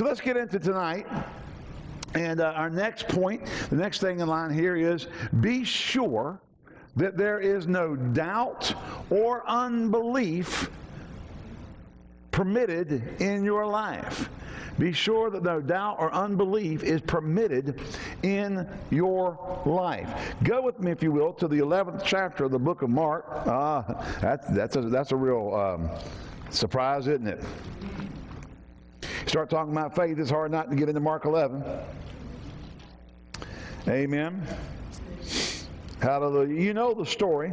So let's get into tonight. And uh, our next point, the next thing in line here is be sure that there is no doubt or unbelief permitted in your life. Be sure that no doubt or unbelief is permitted in your life. Go with me, if you will, to the 11th chapter of the book of Mark. Ah, that's, that's, a, that's a real um, surprise, isn't it? Start talking about faith, it's hard not to get into Mark 11. Amen. Hallelujah. You know the story,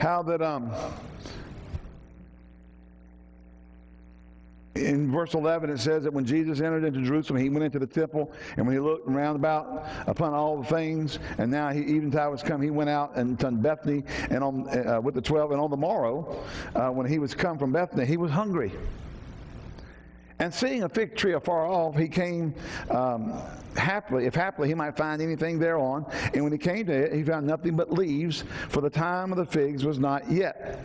how that um, in verse 11 it says that when Jesus entered into Jerusalem, he went into the temple, and when he looked round about upon all the things, and now he, eventide was come, he went out and done Bethany and on uh, with the twelve, and on the morrow, uh, when he was come from Bethany, he was hungry. And seeing a fig tree afar off, he came um, happily, if happily he might find anything thereon. And when he came to it, he found nothing but leaves, for the time of the figs was not yet.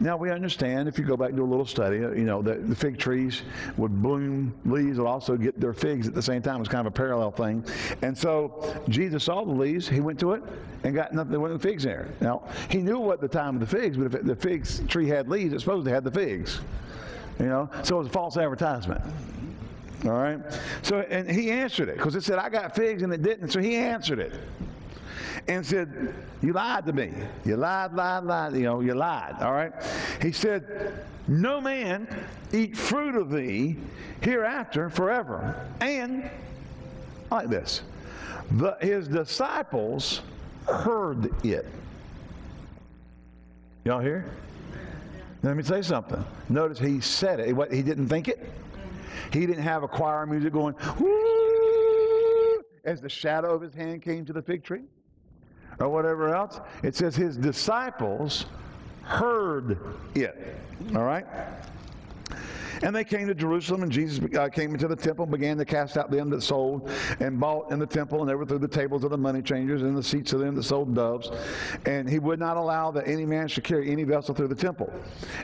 Now we understand if you go back and do a little study, you know, that the fig trees would bloom leaves would also get their figs at the same time. It's kind of a parallel thing. And so Jesus saw the leaves, he went to it and got nothing, there wasn't figs there. Now, he knew what the time of the figs, but if the figs tree had leaves, it's supposed to have the figs. You know, so it was a false advertisement. All right. So, and he answered it because it said, I got figs and it didn't. So he answered it and said, You lied to me. You lied, lied, lied. You know, you lied. All right. He said, No man eat fruit of thee hereafter forever. And, like this, the, his disciples heard it. Y'all hear? Let me say something. Notice he said it. What, He didn't think it. He didn't have a choir music going, as the shadow of his hand came to the fig tree or whatever else. It says his disciples heard it. All right? And they came to Jerusalem, and Jesus uh, came into the temple, began to cast out them that sold and bought in the temple, and overthrew the tables of the money changers and the seats of them that sold doves. And he would not allow that any man should carry any vessel through the temple.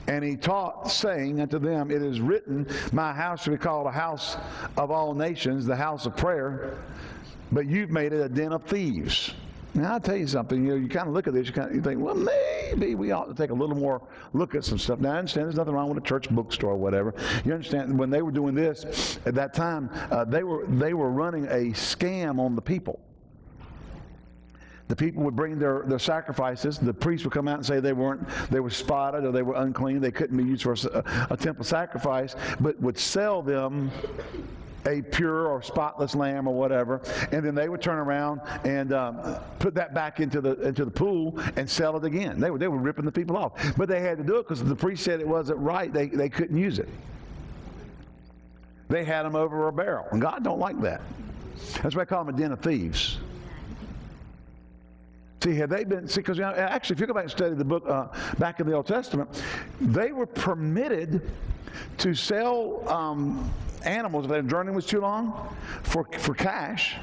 And he taught, saying unto them, It is written, My house shall be called a house of all nations, the house of prayer, but you've made it a den of thieves. Now I'll tell you something. You know, you kind of look at this, you kind of you think, well, maybe we ought to take a little more look at some stuff. Now I understand there's nothing wrong with a church bookstore or whatever. You understand when they were doing this at that time, uh, they were they were running a scam on the people. The people would bring their, their sacrifices. The priest would come out and say they weren't they were spotted or they were unclean. They couldn't be used for a, a temple sacrifice, but would sell them a pure or spotless lamb or whatever, and then they would turn around and um, put that back into the into the pool and sell it again. They were they were ripping the people off, but they had to do it because the priest said it wasn't right. They they couldn't use it. They had them over a barrel, and God don't like that. That's why I call them a den of thieves. See, had they been, see, because you know, actually, if you go back and study the book uh, back in the Old Testament, they were permitted to sell um, animals if their journey was too long for, for cash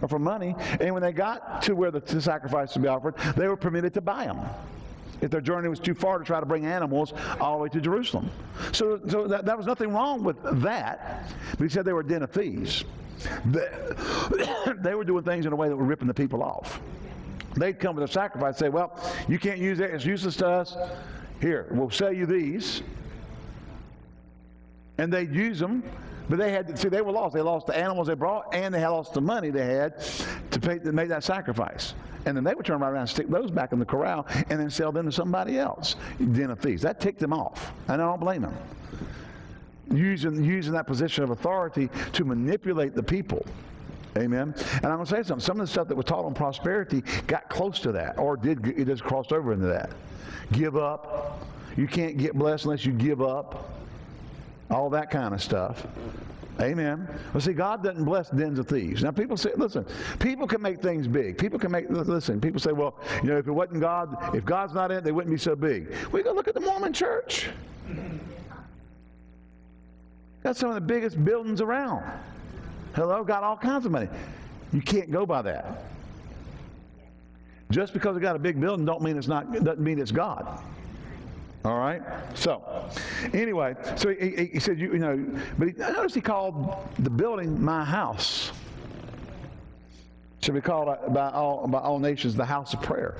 or for money. And when they got to where the, the sacrifice would be offered, they were permitted to buy them if their journey was too far to try to bring animals all the way to Jerusalem. So, so that, that was nothing wrong with that. But he said they were den of thieves. They, they were doing things in a way that were ripping the people off. They'd come with a sacrifice and say, Well, you can't use that, it's useless to us. Here, we'll sell you these. And they'd use them but they had to see they were lost. They lost the animals they brought, and they had lost the money they had to pay to make that sacrifice. And then they would turn right around and stick those back in the corral and then sell them to somebody else. Den of thieves. That ticked them off, and I don't blame them. Using using that position of authority to manipulate the people. Amen. And I'm going to say something. Some of the stuff that was taught on prosperity got close to that, or did it just crossed over into that. Give up. You can't get blessed unless you give up all that kind of stuff. Amen. Well, see, God doesn't bless dens of thieves. Now, people say, listen, people can make things big. People can make, listen, people say, well, you know, if it wasn't God, if God's not in it, they wouldn't be so big. We go look at the Mormon church. Got some of the biggest buildings around. Hello, got all kinds of money. You can't go by that. Just because it got a big building don't mean it's not doesn't mean it's God. All right. So, anyway, so he, he, he said, you, you know, but he, notice he called the building my house. Should be called by all, by all nations the house of prayer.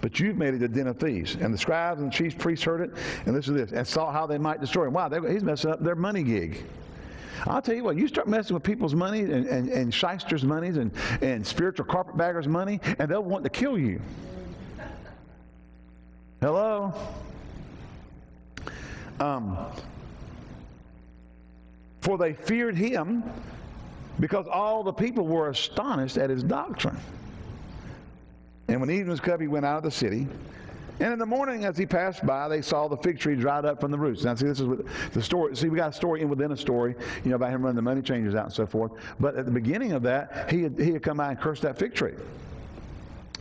But you've made it a den of thieves. And the scribes and the chief priests heard it, and listen to this, and saw how they might destroy him. Wow, he's messing up their money gig. I'll tell you what, you start messing with people's money and, and, and shysters' monies and, and spiritual carpetbaggers' money, and they'll want to kill you. Hello? Um, for they feared him because all the people were astonished at his doctrine. And when evening was come, he went out of the city. And in the morning, as he passed by, they saw the fig tree dried up from the roots. Now, see, this is what the story. See, we got a story in within a story, you know, about him running the money changers out and so forth. But at the beginning of that, he had, he had come by and cursed that fig tree.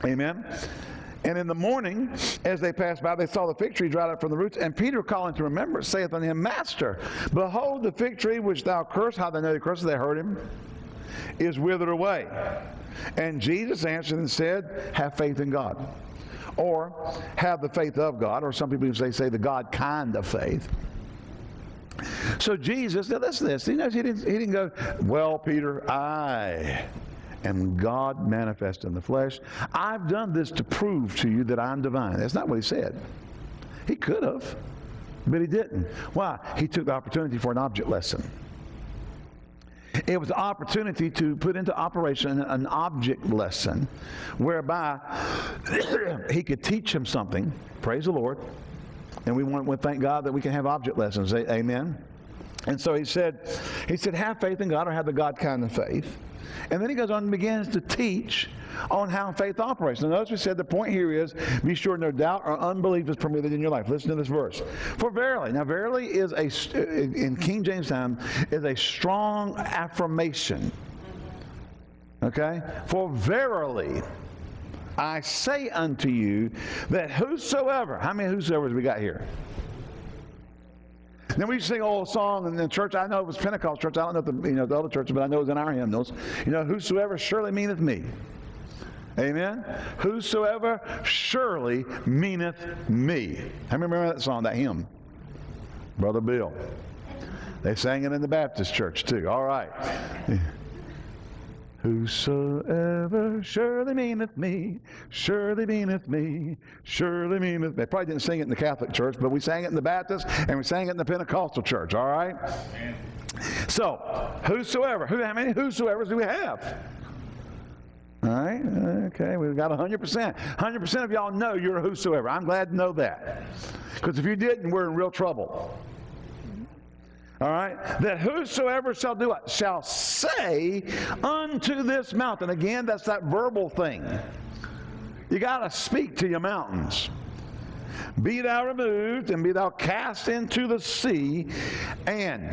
Amen. And in the morning, as they passed by, they saw the fig tree dried up from the roots. And Peter, calling to remembrance, saith unto him, Master, behold, the fig tree which thou cursed, how they know the curse, they heard him, is withered away. And Jesus answered and said, Have faith in God. Or have the faith of God, or some people say, say the God kind of faith. So Jesus, now listen to this. He, knows he, didn't, he didn't go, Well, Peter, I am God manifest in the flesh. I've done this to prove to you that I'm divine. That's not what he said. He could have, but he didn't. Why? He took the opportunity for an object lesson. It was an opportunity to put into operation an object lesson whereby he could teach him something. Praise the Lord. And we want to thank God that we can have object lessons. Amen. And so he said, he said, have faith in God or have the God kind of faith. And then he goes on and begins to teach on how faith operates. Now, notice we said the point here is be sure no doubt or unbelief is permitted in your life. Listen to this verse. For verily, now verily is a, in King James time, is a strong affirmation. Okay? For verily, I say unto you that whosoever, how many whosoever's we got here? Then we sing old song in the church. I know it was Pentecost church. I don't know the you know the other churches, but I know it was in our hymnals. You know, whosoever surely meaneth me. Amen. Whosoever surely meaneth me. How many remember that song, that hymn? Brother Bill. They sang it in the Baptist church too. All right. Whosoever surely meaneth me, surely meaneth me, surely meaneth me. They probably didn't sing it in the Catholic church, but we sang it in the Baptist and we sang it in the Pentecostal church, all right? So, whosoever, who, how many whosoever's do we have? All right, okay, we've got 100%. 100% of y'all know you're a whosoever. I'm glad to know that. Because if you didn't, we're in real trouble. All right? That whosoever shall do it shall say unto this mountain. Again, that's that verbal thing. You got to speak to your mountains. Be thou removed and be thou cast into the sea, and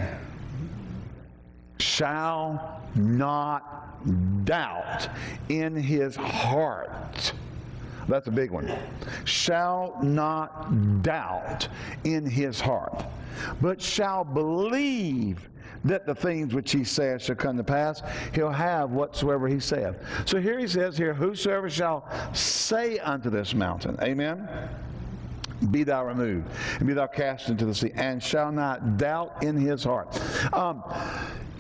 shall not doubt in his heart. That's a big one. Shall not doubt in his heart but shall believe that the things which he saith shall come to pass, he'll have whatsoever he saith. So here he says here, whosoever shall say unto this mountain, amen, be thou removed, and be thou cast into the sea, and shall not doubt in his heart. Um,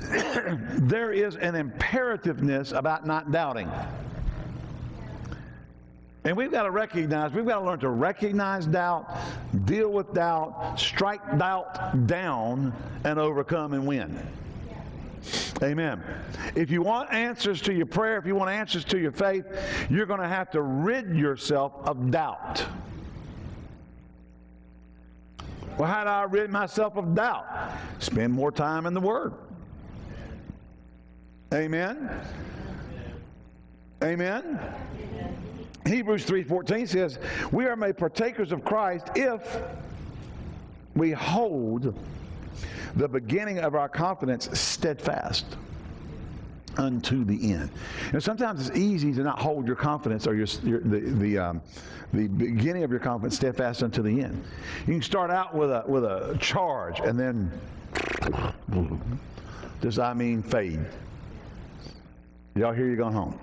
there is an imperativeness about not doubting. And we've got to recognize, we've got to learn to recognize doubt, deal with doubt, strike doubt down, and overcome and win. Amen. If you want answers to your prayer, if you want answers to your faith, you're going to have to rid yourself of doubt. Well, how do I rid myself of doubt? Spend more time in the Word. Amen. Amen. Hebrews 3:14 says, "We are made partakers of Christ if we hold the beginning of our confidence steadfast unto the end." And sometimes it's easy to not hold your confidence or your, your the the um, the beginning of your confidence steadfast unto the end. You can start out with a with a charge and then does I mean fade? Y'all hear you going home?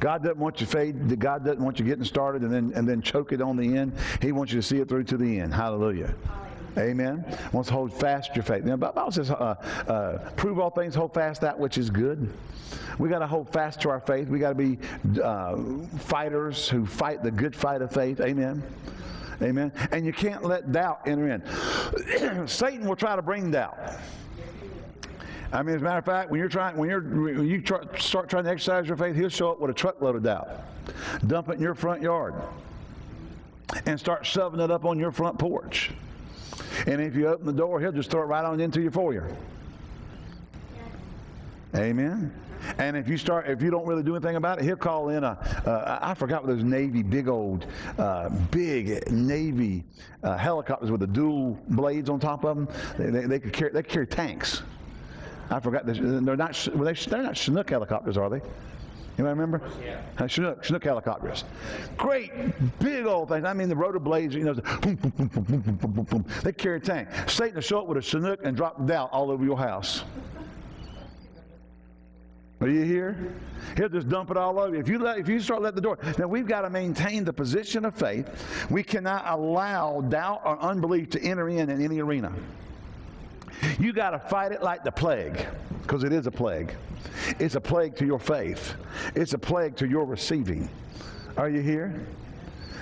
God doesn't want you fade. God doesn't want you getting started and then and then choke it on the end. He wants you to see it through to the end. Hallelujah. Amen. Wants to hold fast your faith. Now, the Bible says, uh, uh, prove all things, hold fast that which is good. We got to hold fast to our faith. We got to be uh, fighters who fight the good fight of faith. Amen. Amen. And you can't let doubt enter in. Satan will try to bring doubt. I mean, as a matter of fact, when you're trying, when you're when you try, start trying to exercise your faith, he'll show up with a truckload of doubt, dump it in your front yard, and start shoving it up on your front porch. And if you open the door, he'll just throw it right on into your foyer. Amen. And if you start, if you don't really do anything about it, he'll call in a. Uh, I forgot what those Navy big old, uh, big Navy uh, helicopters with the dual blades on top of them. They, they, they could carry, they could carry tanks. I forgot. They're not. They, they're not Chinook helicopters, are they? You remember? Yeah. Uh, Chinook, Chinook helicopters. Great, big old things. I mean, the rotor blades, you know, boom, boom, boom, they carry a tank. Satan will show up with a Chinook and drop doubt all over your house. Are you here? He'll just dump it all over you. If you, let, if you start letting the door, now we've got to maintain the position of faith. We cannot allow doubt or unbelief to enter in in any arena. You got to fight it like the plague, because it is a plague. It's a plague to your faith. It's a plague to your receiving. Are you here?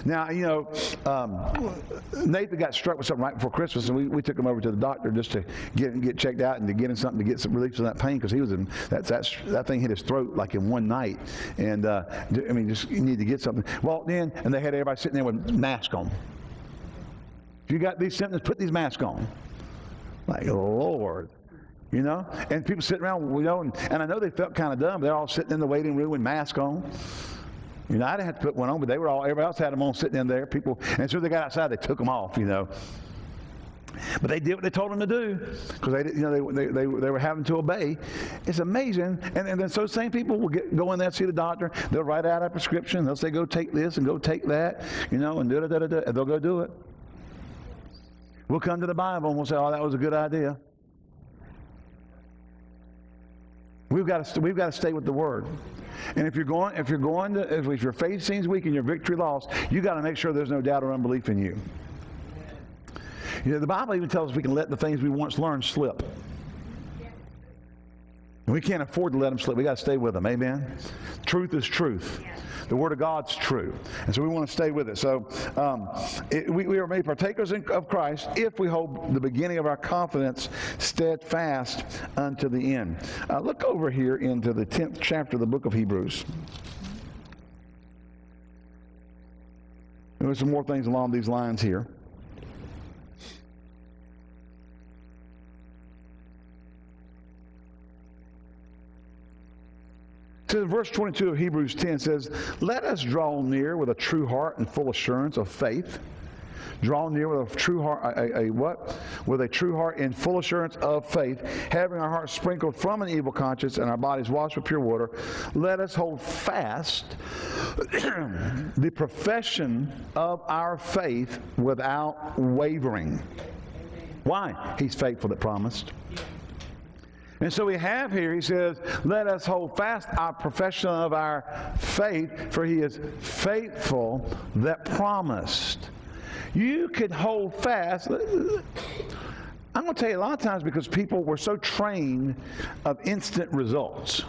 Now, you know, um, Nathan got struck with something right before Christmas, and we, we took him over to the doctor just to get get checked out and to get him something to get some relief from that pain because he was in that, that that thing hit his throat like in one night, and uh, I mean, just you need to get something. Walked in, and they had everybody sitting there with masks on. If you got these symptoms, put these masks on. Like Lord you know? And people sitting around, you know, and, and I know they felt kind of dumb. They're all sitting in the waiting room with masks on. You know, I didn't have to put one on, but they were all, everybody else had them on sitting in there. People, and so they got outside, they took them off, you know. But they did what they told them to do because they, you know, they, they, they, they, were having to obey. It's amazing. And, and then so same people will get, go in there and see the doctor. They'll write out a prescription. They'll say, go take this and go take that, you know, and da da da da. And they'll go do it. We'll come to the Bible and we'll say, oh, that was a good idea. We've got to, we've got to stay with the Word. And if you're going, if you're going to, if your faith seems weak and your victory lost, you got to make sure there's no doubt or unbelief in you. You know, the Bible even tells us we can let the things we once learned slip. And we can't afford to let them slip. We got to stay with them. Amen. Truth is truth. The Word of God's true. And so we want to stay with it. So um, it, we, we, are made partakers in, of Christ if we hold the beginning of our confidence steadfast unto the end. Uh, look over here into the 10th chapter of the book of Hebrews. There's some more things along these lines here. Verse 22 of Hebrews 10 says, Let us draw near with a true heart and full assurance of faith. Draw near with a true heart, a, a, a what? With a true heart and full assurance of faith, having our hearts sprinkled from an evil conscience and our bodies washed with pure water. Let us hold fast the profession of our faith without wavering. Why? He's faithful that promised. And so we have here, he says, let us hold fast our profession of our faith, for he is faithful that promised. You could hold fast. I'm going to tell you a lot of times because people were so trained of instant results.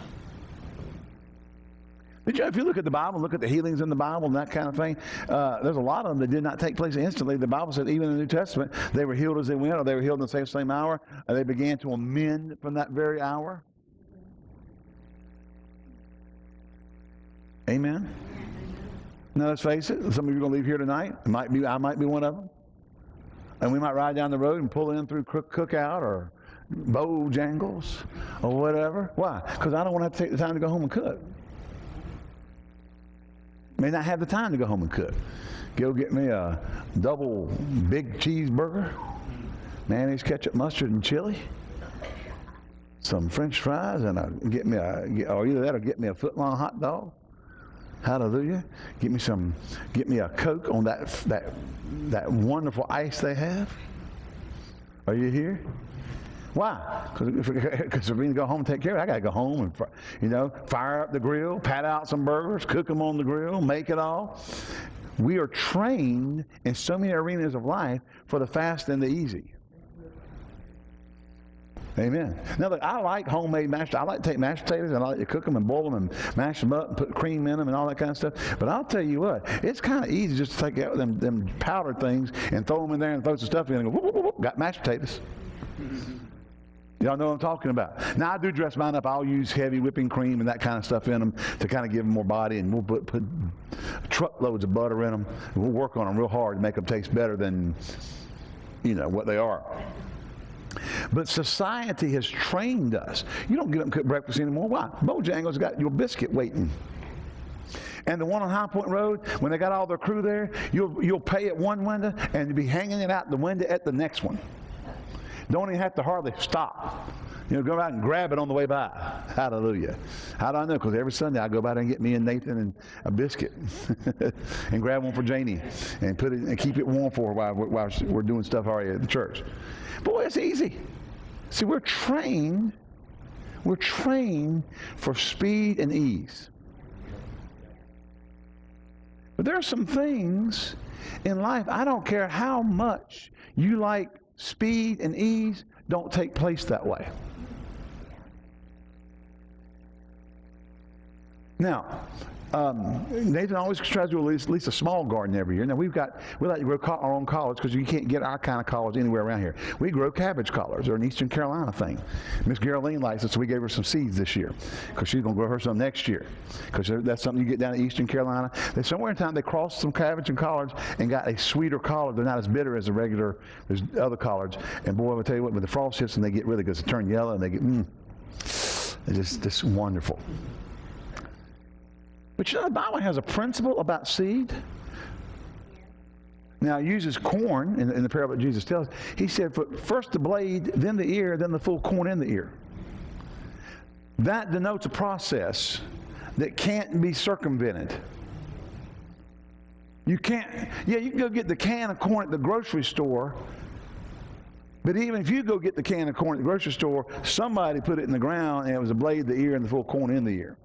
You if you look at the Bible, look at the healings in the Bible and that kind of thing, uh, there's a lot of them that did not take place instantly. The Bible said even in the New Testament, they were healed as they went, or they were healed in the same, same hour, or they began to amend from that very hour. Amen. Now let's face it. Some of you are going to leave here tonight. It might be I might be one of them, and we might ride down the road and pull in through Cook, Cookout or Bojangles or whatever. Why? Because I don't want to have to take the time to go home and cook. May not have the time to go home and cook. Go get me a double big cheeseburger, mayonnaise, ketchup, mustard, and chili. Some French fries, and a, get me a, or either that or get me a foot long hot dog. Hallelujah. Get me some, get me a Coke on that, that, that wonderful ice they have. Are you here? Why? Because going to go home and take care of it, I got to go home and, you know, fire up the grill, pat out some burgers, cook them on the grill, make it all. We are trained in so many arenas of life for the fast and the easy. Amen. Now, look, I like homemade mashed. I like to take mashed potatoes and I like to cook them and boil them and mash them up and put cream in them and all that kind of stuff. But I'll tell you what, it's kind of easy just to take out them, them powdered things and throw them in there and throw some stuff in and go, whoop, whoop, whoop, got mashed potatoes. Y'all know what I'm talking about. Now, I do dress mine up. I'll use heavy whipping cream and that kind of stuff in them to kind of give them more body, and we'll put, put truckloads of butter in them. We'll work on them real hard to make them taste better than, you know, what they are. But society has trained us. You don't get up and cook breakfast anymore. Why? Bojangles got your biscuit waiting. And the one on High Point Road, when they got all their crew there, you'll, you'll pay at one window and be hanging it out the window at the next one. Don't even have to hardly stop. You know, go out and grab it on the way by. Hallelujah. How do I know? Because every Sunday I go by there and get me and Nathan and a biscuit and grab one for Janie and put it and keep it warm for her while, while we're doing stuff already at the church. Boy, it's easy. See, we're trained, we're trained for speed and ease. But there are some things in life, I don't care how much you like speed and ease, don't take place that way. Now, um, Nathan always tries to do at least, at least, a small garden every year. Now we've got we like to grow our own collards because you can't get our kind of collards anywhere around here. We grow cabbage collards. They're an Eastern Carolina thing. Miss Geraldine likes it, so we gave her some seeds this year because she's going to grow her some next year because that's something you get down in Eastern Carolina. They, somewhere in time they crossed some cabbage and collards and got a sweeter collard. They're not as bitter as the regular. Other collards, and boy, I'll tell you what, when the frost hits and they get really good. They turn yellow and they get mmm. It's just, just wonderful. But you know, the Bible has a principle about seed. Now, it uses corn in, in the parable that Jesus tells. He said, first the blade, then the ear, then the full corn in the ear. That denotes a process that can't be circumvented. You can't, yeah, you can go get the can of corn at the grocery store, but even if you go get the can of corn at the grocery store, somebody put it in the ground and it was a blade, the ear, and the full corn in the ear.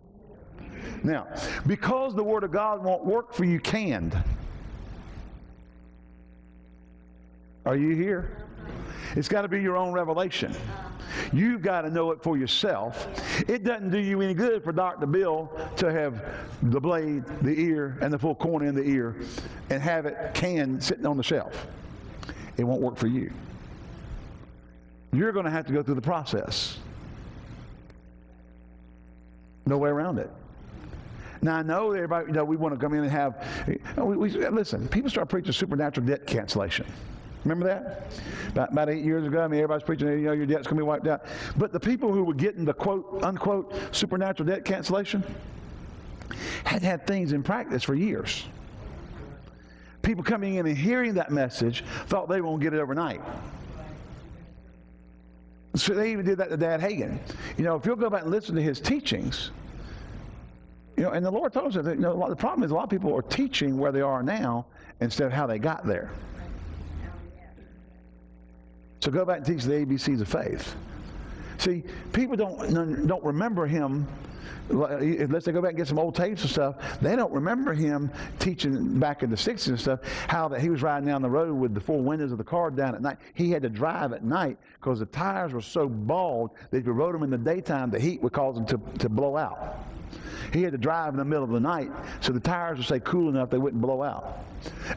Now, because the Word of God won't work for you canned. Are you here? It's got to be your own revelation. You've got to know it for yourself. It doesn't do you any good for Dr. Bill to have the blade, the ear, and the full corner in the ear and have it canned sitting on the shelf. It won't work for you. You're going to have to go through the process. No way around it. Now I know everybody, you know, we want to come in and have. We, we, listen, people start preaching supernatural debt cancellation. Remember that? About, about, eight years ago, I mean, everybody's preaching, you know, your debt's going to be wiped out. But the people who were getting the quote, unquote, supernatural debt cancellation had had things in practice for years. People coming in and hearing that message thought they to get it overnight. So they even did that to Dad Hagin. You know, if you'll go back and listen to his teachings, you know, and the Lord told us that you know, the problem is a lot of people are teaching where they are now instead of how they got there. So go back and teach the ABCs of faith. See, people don't don't remember him unless they go back and get some old tapes and stuff. They don't remember him teaching back in the 60s and stuff how that he was riding down the road with the four windows of the car down at night. He had to drive at night because the tires were so bald that if you rode them in the daytime, the heat would cause them to, to blow out. He had to drive in the middle of the night so the tires would stay cool enough they wouldn't blow out.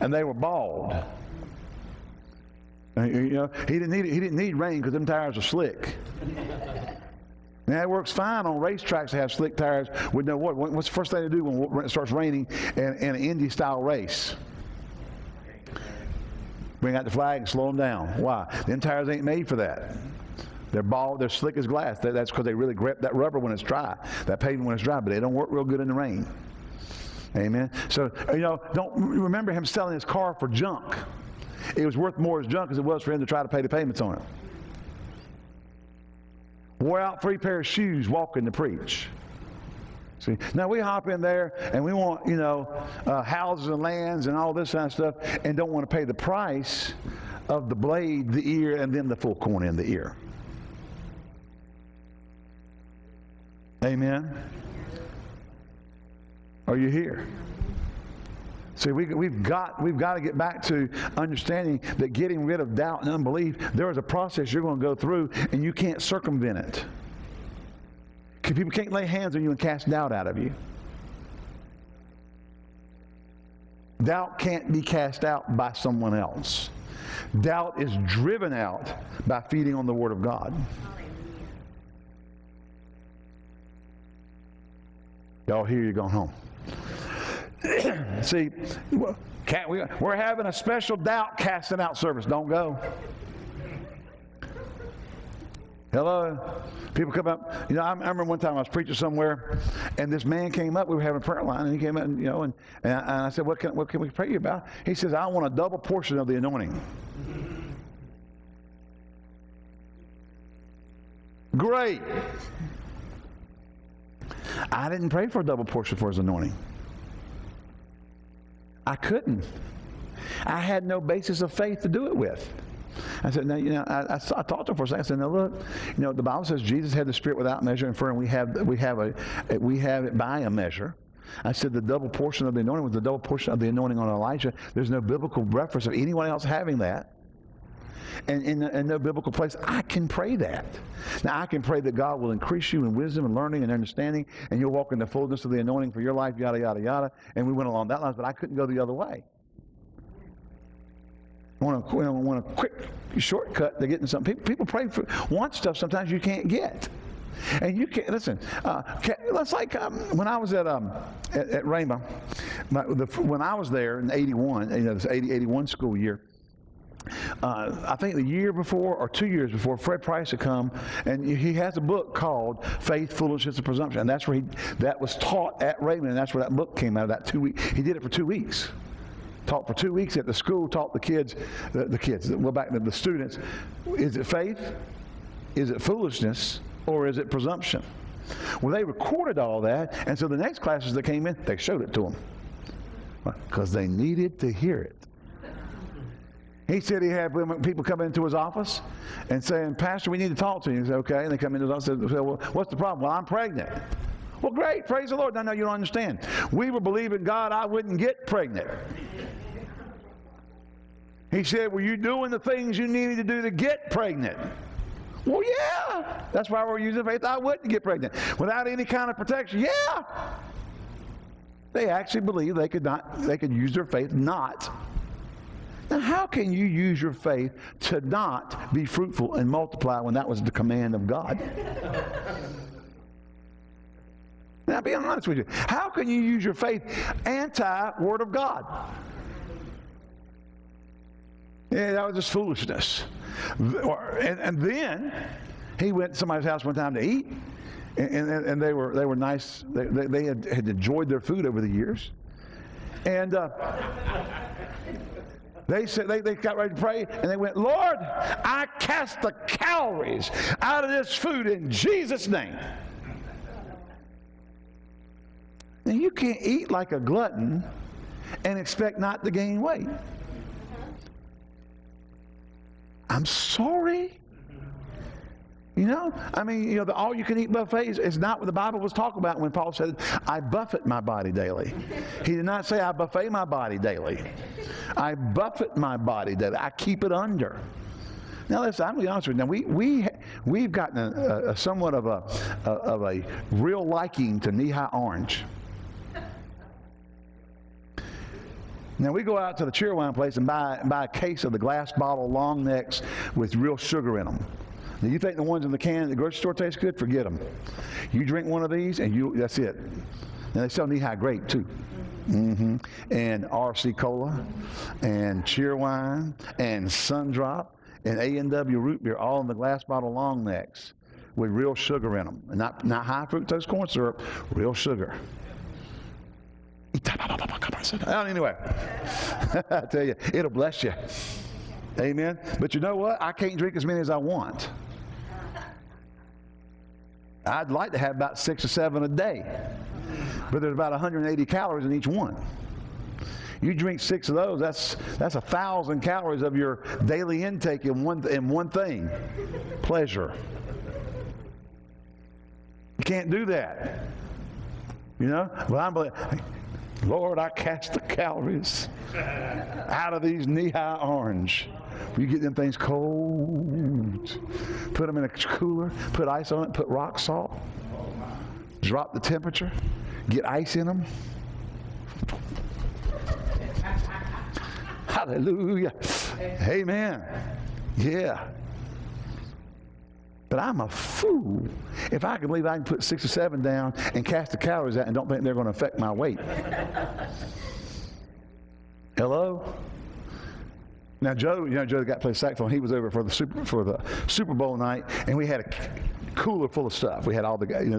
And they were bald. You know, he didn't need he didn't need rain because them tires are slick. Now it works fine on racetracks to have slick tires with no what. What's the first thing to do when it starts raining in, in an Indy style race? Bring out the flag and slow them down. Why? Them tires ain't made for that. They're bald, they're slick as glass. That's because they really grip that rubber when it's dry, that pavement when it's dry, but they don't work real good in the rain. Amen. So, you know, don't remember him selling his car for junk. It was worth more as junk as it was for him to try to pay the payments on it. Wore out three pair of shoes walking to preach. See, now we hop in there and we want, you know, uh, houses and lands and all this kind of stuff and don't want to pay the price of the blade, the ear, and then the full corn in the ear. Amen. Are you here? See, we, we've got we've got to get back to understanding that getting rid of doubt and unbelief, there is a process you're going to go through, and you can't circumvent it. People can't lay hands on you and cast doubt out of you. Doubt can't be cast out by someone else. Doubt is driven out by feeding on the Word of God. Y'all here, you're going home. See, can't we, we're having a special doubt casting out service. Don't go. Hello? People come up. You know, I, I, remember one time I was preaching somewhere, and this man came up. We were having a prayer line, and he came up, and, you know, and, and, I, and I said, what can, what can we pray you about? He says, I want a double portion of the anointing. Great. I didn't pray for a double portion for his anointing. I couldn't. I had no basis of faith to do it with. I said, now, you know, I, I, I, talked to him for a second. I said, now look, you know, the Bible says Jesus had the Spirit without measure and for, and we have, we have, a, we have it by a measure. I said the double portion of the anointing was the double portion of the anointing on Elijah. There's no biblical reference of anyone else having that. And in, in no biblical place, I can pray that. Now, I can pray that God will increase you in wisdom and learning and understanding, and you'll walk in the fullness of the anointing for your life, yada, yada, yada. And we went along that line, but I couldn't go the other way. I want a, I want a quick shortcut to getting something. People, people pray for, want stuff sometimes you can't get. And you can't, listen, uh, that's like um, when I was at, um, at, at Rhema, my, the, when I was there in 81, you know, this 80, 81 school year, uh, I think the year before or two years before, Fred Price had come, and he has a book called "Faith, Foolishness, and Presumption," and that's where he that was taught at Rhema, and that's where that book came out of. That two week, he did it for two weeks. Taught for two weeks at the school, taught the kids, the, the kids, well back to the students, is it faith, is it foolishness, or is it presumption? Well, they recorded all that, and so the next classes that came in, they showed it to them because they needed to hear it. He said he had people come into his office and saying, Pastor, we need to talk to you. He said, okay. And they come into his office and say, well, what's the problem? Well, I'm pregnant. Well, great. Praise the Lord. No, no, you don't understand. We were believing God I wouldn't get pregnant. He said, were you doing the things you needed to do to get pregnant? Well, yeah. That's why we're using faith. I wouldn't get pregnant. Without any kind of protection. Yeah. They actually believed they could not, they could use their faith not now, how can you use your faith to not be fruitful and multiply when that was the command of God? now, be honest with you. How can you use your faith anti Word of God? Yeah, that was just foolishness. And, and then he went to somebody's house one time to eat, and, and, and they were they were nice. They, they, had, had enjoyed their food over the years, and. Uh, they said they, they got ready to pray and they went, Lord, I cast the calories out of this food in Jesus' name. Now you can't eat like a glutton and expect not to gain weight. I'm sorry. You know, I mean, you know, the all-you-can-eat buffets is not what the Bible was talking about when Paul said, "I buffet my body daily." He did not say, "I buffet my body daily." I buffet my body daily. I keep it under. Now, listen, I'm going to be honest with you. Now, we, we, we've gotten a, a, somewhat of a, a, of a real liking to Nehi orange. Now we go out to the Cheerwine place and buy, buy a case of the glass bottle long necks with real sugar in them. Now you think the ones in the can at the grocery store taste good? Forget them. You drink one of these and you that's it. And they sell Nehi grape too. Mm-hmm. And RC Cola and Cheerwine and Sundrop and A&W root beer all in the glass bottle long necks with real sugar in them. And not, not high fructose corn syrup, real sugar. Anyway, I tell you, it'll bless you. Amen. But you know what? I can't drink as many as I want. I'd like to have about six or seven a day, but there's about 180 calories in each one. You drink six of those, that's that's a thousand calories of your daily intake in one in one thing. Pleasure. You can't do that. You know? Well, I'm like, Lord, I cast the calories out of these Nehi orange. You get them things cold. Put them in a cooler. Put ice on it. Put rock salt. Drop the temperature. Get ice in them. Hallelujah. Amen. Yeah. But I'm a fool if I can believe I can put six or seven down and cast the calories out and don't think they're going to affect my weight. Hello? Now Joe, you know Joe got to play saxophone. He was over for the super for the Super Bowl night, and we had a cooler full of stuff. We had all the guys, you know,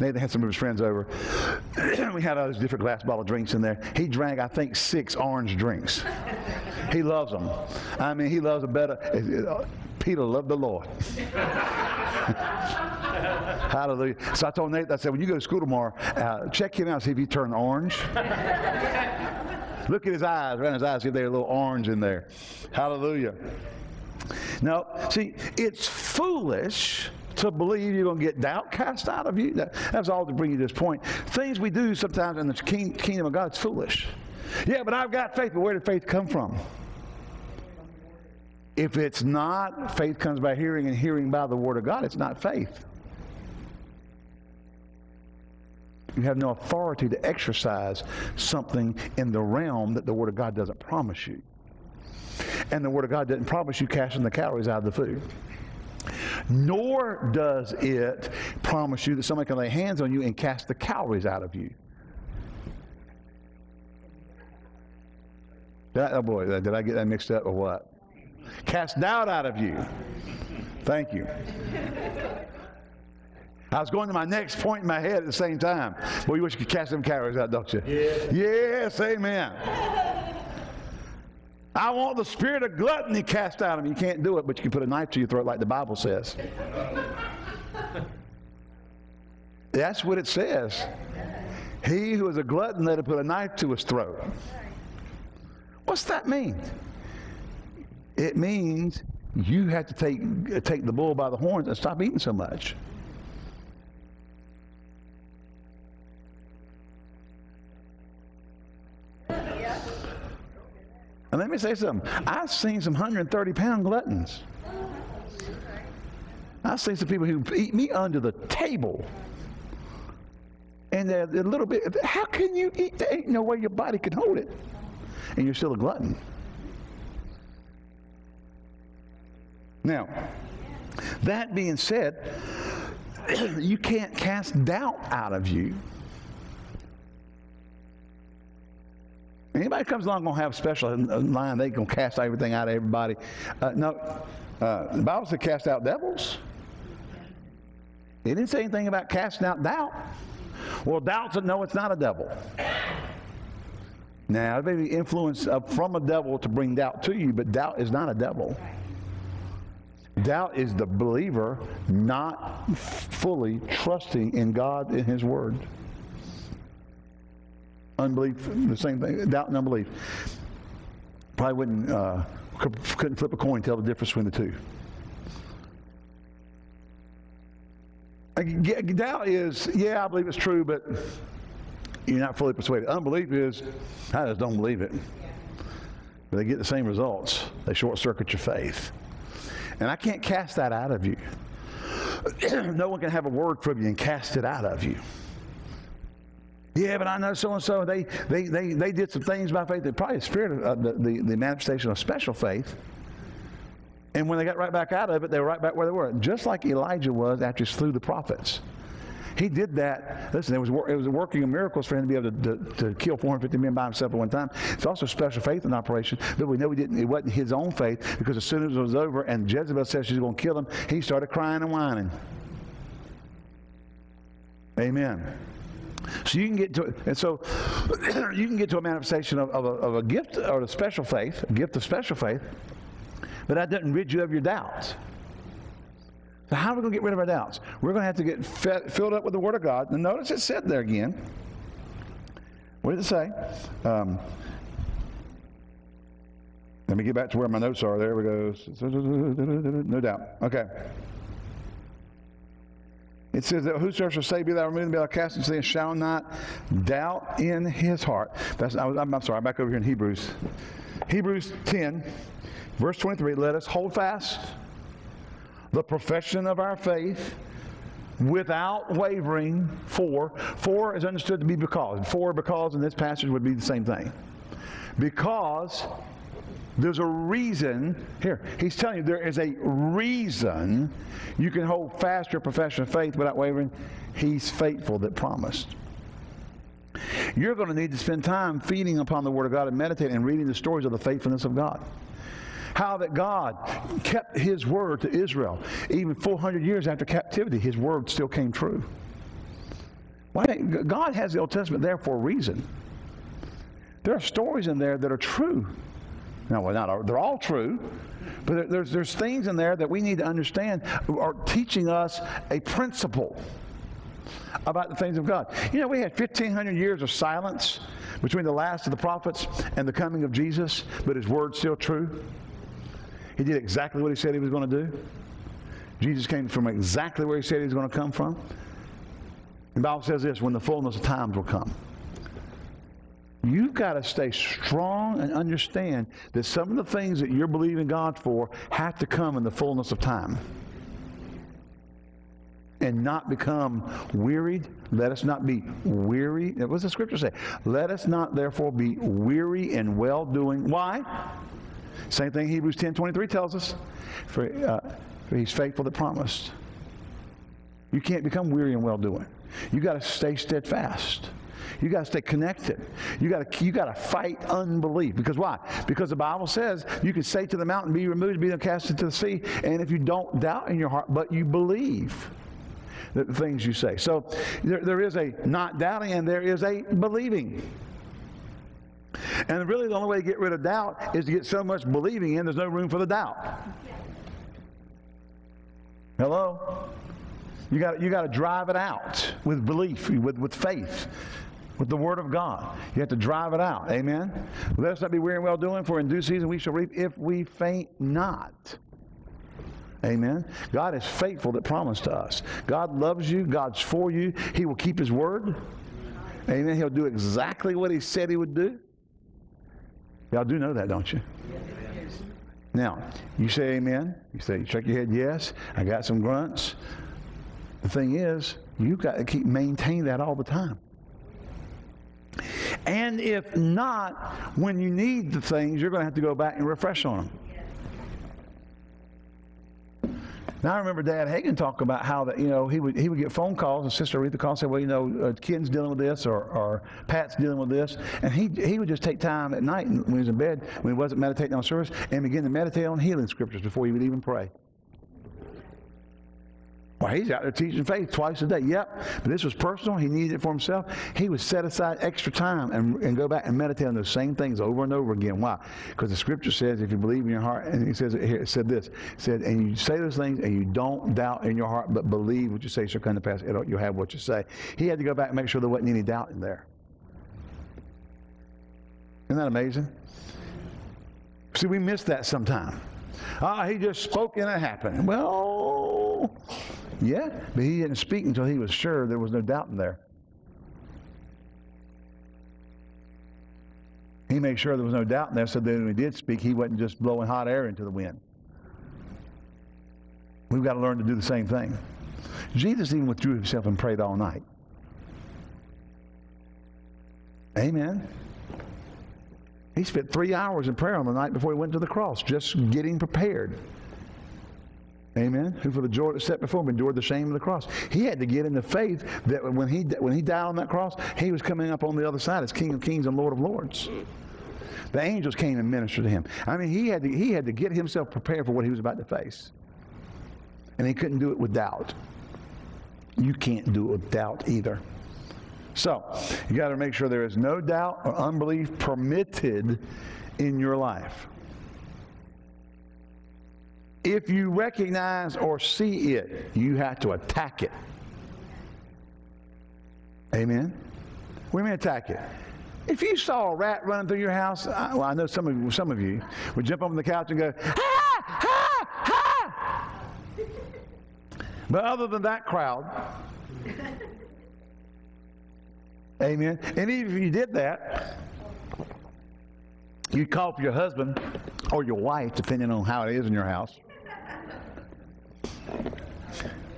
Nathan had some of his friends over. we had all those different glass bottle drinks in there. He drank, I think, six orange drinks. he loves them. I mean, he loves them better. Peter loved the Lord. Hallelujah. So I told Nate, I said, when you go to school tomorrow, uh, check him out, see if he turned orange. Look at his eyes, around his eyes, see if there's a little orange in there. Hallelujah. Now, see, it's foolish to believe you're going to get doubt cast out of you. That, that's all to bring you to this point. Things we do sometimes in the kingdom of God is foolish. Yeah, but I've got faith. But where did faith come from? If it's not, faith comes by hearing and hearing by the Word of God, it's not faith. You have no authority to exercise something in the realm that the Word of God doesn't promise you. And the Word of God doesn't promise you casting the calories out of the food. Nor does it promise you that somebody can lay hands on you and cast the calories out of you. That, oh boy, did I get that mixed up or what? Cast doubt out of you. Thank you. I was going to my next point in my head at the same time. Boy, you wish you could cast them calories out, don't you? Yeah. Yes, amen. I want the spirit of gluttony cast out of me. You can't do it, but you can put a knife to your throat like the Bible says. That's what it says. He who is a glutton, let him put a knife to his throat. What's that mean? It means you have to take, take the bull by the horns and stop eating so much. And let me say something. I've seen some 130 pound gluttons. I've seen some people who eat me under the table. And they're, a little bit, how can you eat? There ain't no way your body can hold it. And you're still a glutton. Now, that being said, you can't cast doubt out of you Anybody comes along gonna have a special line, they gonna cast everything out of everybody. Uh, no, uh, the Bible said cast out devils. It didn't say anything about casting out doubt. Well, doubt's a, no, it's not a devil. Now, it may be influence from a devil to bring doubt to you, but doubt is not a devil. Doubt is the believer not fully trusting in God and His Word. Unbelief, the same thing, doubt and unbelief. Probably wouldn't, uh, couldn't flip a coin, tell the difference between the two. Doubt is, yeah, I believe it's true, but you're not fully persuaded. Unbelief is, I just don't believe it. But they get the same results. They short circuit your faith. And I can't cast that out of you. no one can have a word from you and cast it out of you. Yeah, but I know so and so. They they they they did some things by faith. They probably the spirit of uh, the, the, the manifestation of special faith. And when they got right back out of it, they were right back where they were, just like Elijah was after he slew the prophets. He did that. Listen, it was it was working of miracles for him to be able to, to, to, kill 450 men by himself at one time. It's also special faith in operation, but we know he didn't. It wasn't his own faith because as soon as it was over and Jezebel said she's going to kill him, he started crying and whining. Amen. So you can get to, and so you can get to a manifestation of, of, a, of a gift or a special faith, a gift of special faith, but that doesn't rid you of your doubts. So how are we going to get rid of our doubts? We're going to have to get fed, filled up with the Word of God. And notice it said there again. What did it say? Um, let me get back to where my notes are. There we go. No doubt. Okay. It says that whosoever shall say, Be thou removed, be thou cast into sin, shall not doubt in his heart. That's, I am sorry, I'm back over here in Hebrews. Hebrews 10, verse 23. Let us hold fast the profession of our faith without wavering. For, for is understood to be because. For, because in this passage would be the same thing. Because there's a reason, here, he's telling you there is a reason you can hold fast your profession of faith without wavering. He's faithful that promised. You're going to need to spend time feeding upon the Word of God and meditating and reading the stories of the faithfulness of God. How that God kept His Word to Israel. Even 400 years after captivity, His Word still came true. Why, God has the Old Testament there for a reason. There are stories in there that are true. No, well, not they're all true, but there's there's things in there that we need to understand are teaching us a principle about the things of God. You know, we had 1,500 years of silence between the last of the prophets and the coming of Jesus, but his word's still true. He did exactly what he said he was going to do. Jesus came from exactly where he said he was going to come from. The Bible says this when the fullness of times will come. You've got to stay strong and understand that some of the things that you're believing God for have to come in the fullness of time. And not become wearied. Let us not be weary. What does the scripture say? Let us not therefore be weary in well doing. Why? Same thing Hebrews 10 23 tells us. For, uh, for he's faithful that promised. You can't become weary in well doing. You got to stay steadfast. You got to stay connected. You got to you got to fight unbelief. Because why? Because the Bible says you can say to the mountain, "Be removed, be cast into the sea," and if you don't doubt in your heart, but you believe the things you say. So there, there is a not doubting, and there is a believing. And really, the only way to get rid of doubt is to get so much believing in, there's no room for the doubt. Hello? You got you got to drive it out with belief, with, with faith, with the Word of God. You have to drive it out. Amen? Let us not be weary and well doing, for in due season we shall reap if we faint not. Amen. God is faithful that promised to us. God loves you. God's for you. He will keep His word. Amen. He'll do exactly what He said He would do. Y'all do know that, don't you? Yes. Now, you say amen. You say, you shake your head, yes. I got some grunts. The thing is, you've got to keep maintain that all the time. And if not, when you need the things, you're going to have to go back and refresh on them. Now I remember Dad Hagin talk about how that you know he would he would get phone calls and Sister Oretha call and say, well you know uh, Ken's dealing with this or, or Pat's dealing with this, and he he would just take time at night when he was in bed when he wasn't meditating on service and begin to meditate on healing scriptures before he would even pray. Well, he's out there teaching faith twice a day. Yep. But this was personal. He needed it for himself. He would set aside extra time and, and go back and meditate on those same things over and over again. Why? Because the scripture says if you believe in your heart, and he says it said this, it said, and you say those things and you don't doubt in your heart, but believe what you say shall come to pass. You'll have what you say. He had to go back and make sure there wasn't any doubt in there. Isn't that amazing? See, we miss that sometime. Ah, he just spoke and it happened. Well, yeah, but he didn't speak until he was sure there was no doubt in there. He made sure there was no doubt in there so that when he did speak, he wasn't just blowing hot air into the wind. We've got to learn to do the same thing. Jesus even withdrew himself and prayed all night. Amen. He spent three hours in prayer on the night before he went to the cross, just getting prepared. Amen. Who for the joy that set before him endured the shame of the cross. He had to get into faith that when he when he died on that cross, he was coming up on the other side as King of Kings and Lord of Lords. The angels came and ministered to him. I mean, he had to, he had to get himself prepared for what he was about to face. And he couldn't do it with doubt. You can't do it with doubt either. So, you got to make sure there is no doubt or unbelief permitted in your life. If you recognize or see it, you have to attack it. Amen? What do you mean attack it? If you saw a rat running through your house, I, well, I know some of, some of you would jump up on the couch and go, ha, ha, ha. But other than that crowd, amen. And even if you did that, you'd call for your husband or your wife, depending on how it is in your house.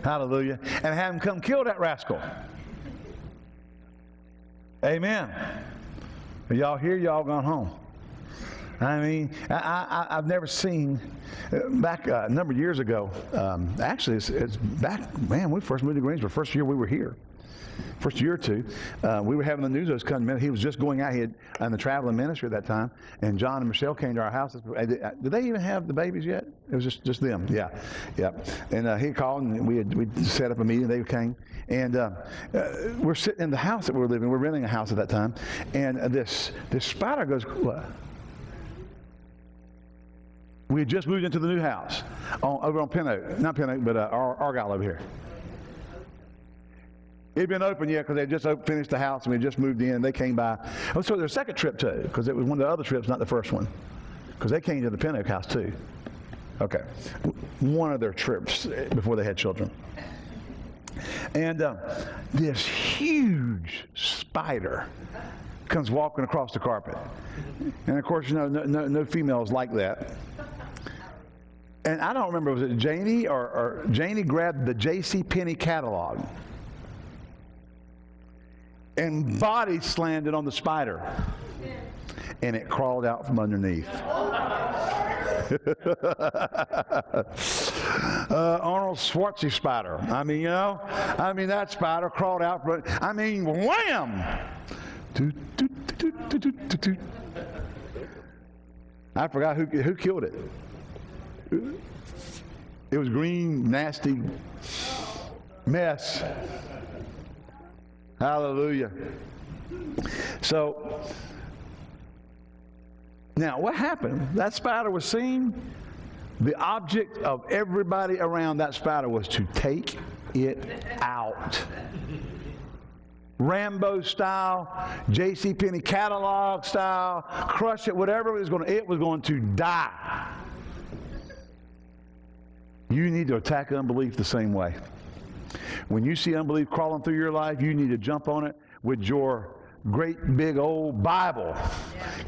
Hallelujah. And have him come kill that rascal. Amen. Are y'all here? Y'all gone home. I mean, I, I, have never seen, uh, back uh, a number of years ago, um, actually, it's, it's, back, man, we first moved to Greensboro, first year we were here. First year or two, uh, we were having the news. come. He was just going out. He had on the traveling ministry at that time, and John and Michelle came to our house. Uh, did they even have the babies yet? It was just, just them. Yeah, yeah. And uh, he called, and we had, we set up a meeting. They came, and uh, uh, we're sitting in the house that we were living. We're renting a house at that time, and this this spider goes. What? We had just moved into the new house on, over on Pin Oak. Not Pin Oak, but uh, Ar- Argyle over here. It had been open yet because they just finished the house and we just moved in. They came by. Oh, so their second trip too, because it was one of the other trips, not the first one, because they came to the Oak house too. Okay, one of their trips before they had children. And uh, this huge spider comes walking across the carpet. And of course, you know, no, no, no females like that and I don't remember, was it Janie or, or Janie grabbed the J.C. Penney catalog and body slammed it on the spider. And it crawled out from underneath. uh, Arnold Schwarzenegger spider. I mean, you know, I mean, that spider crawled out from, I mean, wham! I forgot who, who killed it. It was green, nasty mess. Hallelujah. So, now what happened? That spider was seen. The object of everybody around that spider was to take it out. Rambo style, J.C. Penney catalog style, crush it, whatever it was going to, it was going to die. You need to attack unbelief the same way. When you see unbelief crawling through your life, you need to jump on it with your great big old Bible.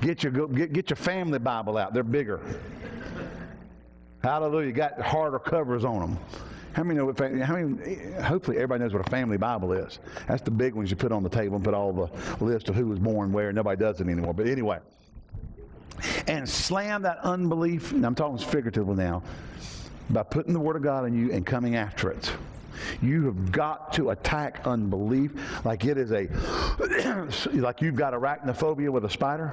Get your get, get your family Bible out. They're bigger. Hallelujah. Got harder covers on them. How many know what family, how many hopefully everybody knows what a family Bible is. That's the big ones you put on the table and put all the list of who was born where. Nobody does it anymore. But anyway. And slam that unbelief, I'm talking figuratively now, by putting the Word of God in you and coming after it. You have got to attack unbelief like it is a, like you've got arachnophobia with a spider.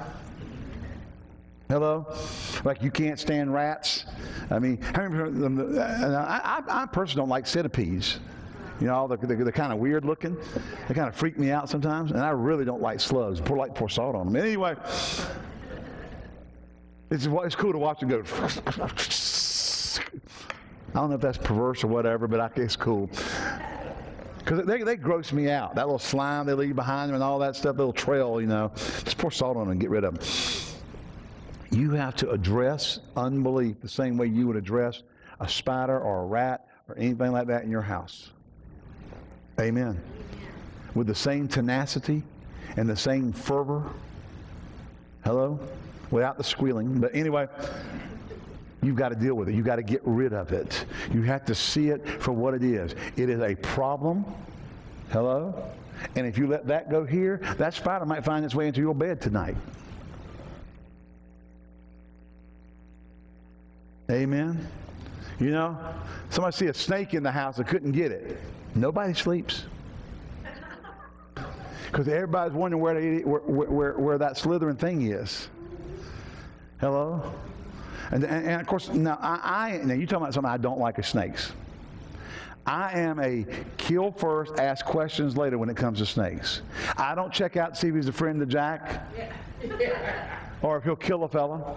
Hello? Like you can't stand rats. I mean, um, uh, uh, I, I, I personally don't like centipedes. You know, they're, they're, they're kind of weird looking. They kind of freak me out sometimes. And I really don't like slugs. Pour like pour salt on them. Anyway, it's, it's cool to watch them go. I don't know if that's perverse or whatever, but I guess cool. Because they, they gross me out. That little slime they leave behind them and all that stuff, little trail, you know. Just pour salt on them and get rid of them. You have to address unbelief the same way you would address a spider or a rat or anything like that in your house. Amen. With the same tenacity and the same fervor. Hello? Without the squealing. But anyway, You've got to deal with it. You've got to get rid of it. You have to see it for what it is. It is a problem. Hello? And if you let that go here, that spider might find its way into your bed tonight. Amen. You know, somebody see a snake in the house and couldn't get it. Nobody sleeps. Because everybody's wondering where, they, where, where, where that slithering thing is. Hello? And, and, and of course, now I, I now you talking about something I don't like is snakes. I am a kill first, ask questions later when it comes to snakes. I don't check out to see if he's a friend of Jack or if he'll kill a fella.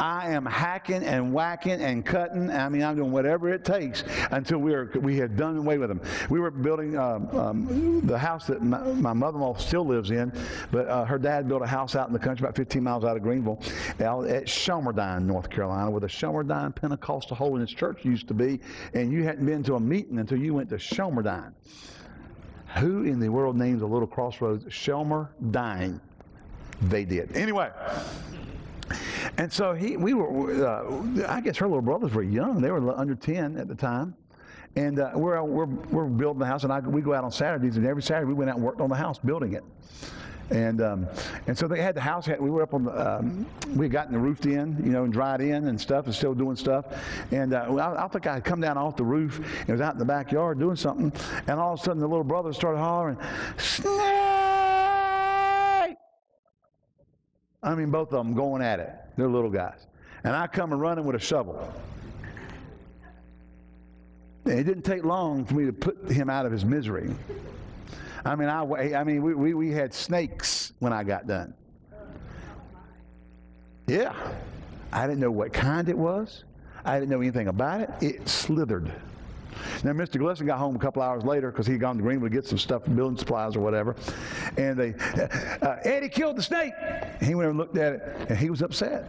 I am hacking and whacking and cutting. I mean, I'm doing whatever it takes until we are we had done away with them. We were building um, um, the house that my, my mother-in-law still lives in, but uh, her dad built a house out in the country, about 15 miles out of Greenville, out at Shelmerdine, North Carolina, where the Shelmerdine Pentecostal Holiness Church used to be. And you hadn't been to a meeting until you went to Shelmerdine. Who in the world names a little crossroads Shelmerdine? They did. Anyway. And so he, we were, uh, I guess her little brothers were young. They were under 10 at the time. And uh, we're, we're, we're building the house, and I, we go out on Saturdays, and every Saturday we went out and worked on the house, building it. And um, and so they had the house. We were up on the. Um, we had gotten the roofed in, you know, and dried in and stuff, and still doing stuff. And uh, I, I think I had come down off the roof and was out in the backyard doing something. And all of a sudden, the little brother started hollering, "Snake!" I mean, both of them going at it. They're little guys. And I come and running with a shovel. And it didn't take long for me to put him out of his misery. I mean, I, I mean, we, we, we had snakes when I got done. Yeah. I didn't know what kind it was. I didn't know anything about it. It slithered. Now, Mr. Glisson got home a couple hours later because he'd gone to Greenwood to get some stuff, building supplies or whatever. And they, uh, Eddie killed the snake. He went and looked at it, and he was upset.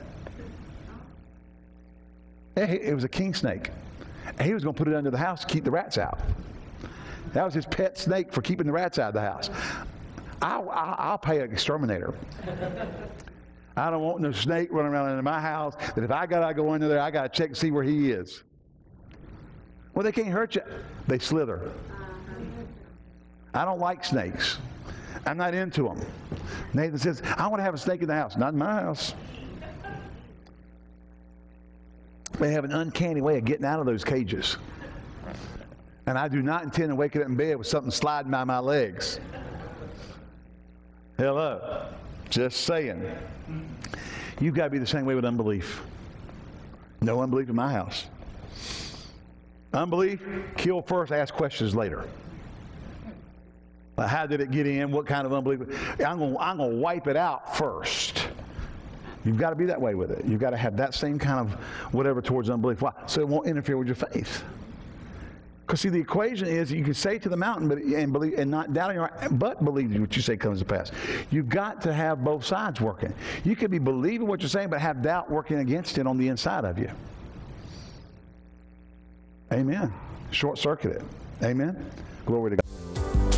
It was a king snake. he was going to put it under the house to keep the rats out. That was his pet snake for keeping the rats out of the house. I'll, I'll, pay an exterminator. I don't want no snake running around in my house that if I got to go into there, I got to check and see where he is. Well, they can't hurt you. They slither. I don't like snakes. I'm not into them. Nathan says, I want to have a snake in the house. Not in my house. They have an uncanny way of getting out of those cages. And I do not intend to wake up in bed with something sliding by my legs. Hello. Just saying. You've got to be the same way with unbelief. No unbelief in my house. Unbelief, kill first, ask questions later. How did it get in? What kind of unbelief? I'm going I'm to wipe it out first. You've got to be that way with it. You've got to have that same kind of whatever towards unbelief. Why? So it won't interfere with your faith. Because see, the equation is you can say to the mountain, but and believe and not doubting but believe what you say comes to pass. You've got to have both sides working. You could be believing what you're saying, but have doubt working against it on the inside of you. Amen. Short circuit it. Amen. Glory to God.